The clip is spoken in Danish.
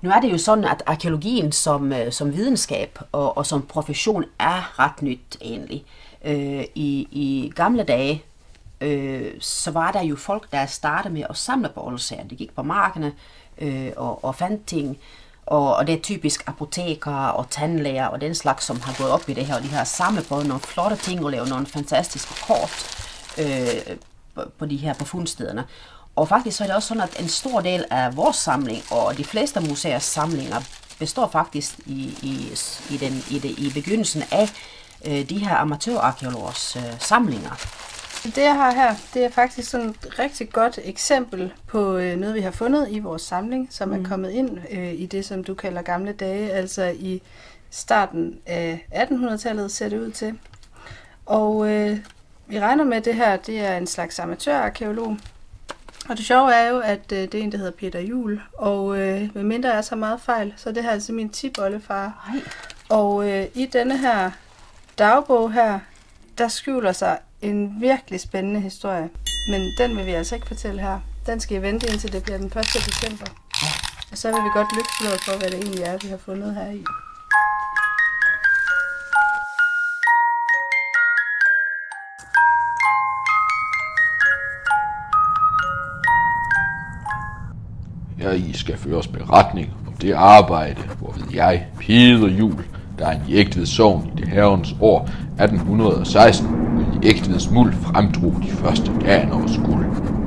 Nu er det jo sådan, at arkeologien som, øh, som videnskab og, og som profession er ret nyt egentlig. Øh, i, I gamle dage, øh, så var der jo folk, der startede med at samle på oldsager. De gik på markerne øh, og, og fandt ting. Og, og det er typisk apotekere og tandlæger og den slags, som har gået op i det her, og de har samlet på nogle flotte ting og lavet nogle fantastiske kort øh, på, på de her på fundstederne. Og faktisk så er det også sådan, at en stor del af vores samling, og de fleste museers samlinger, består faktisk i, i, i, den, i, det, i begyndelsen af øh, de her amatørarkeologers øh, samlinger. Det jeg har her, det er faktisk sådan et rigtig godt eksempel på øh, noget, vi har fundet i vores samling, som mm. er kommet ind øh, i det, som du kalder gamle dage, altså i starten af 1800-tallet ser det ud til. Og øh, vi regner med, at det her det er en slags amatørarkeolog. Og det sjove er jo, at øh, det er en, der hedder Peter Jul, og øh, med mindre jeg så meget fejl, så det her er altså min tipoldefar. Og øh, i denne her dagbog her, der skjuler sig en virkelig spændende historie. Men den vil vi altså ikke fortælle her. Den skal I vente indtil det bliver den 1. december. Og så vil vi godt lytte slået for, hvad det egentlig er, vi har fundet her i. Her i skal føres beretning om det arbejde, hvorved jeg, Peder Jul, der er en i Ægtved sovn i det herrens år 1816, med Ægtveds muld fremdrog de første dagen over guld.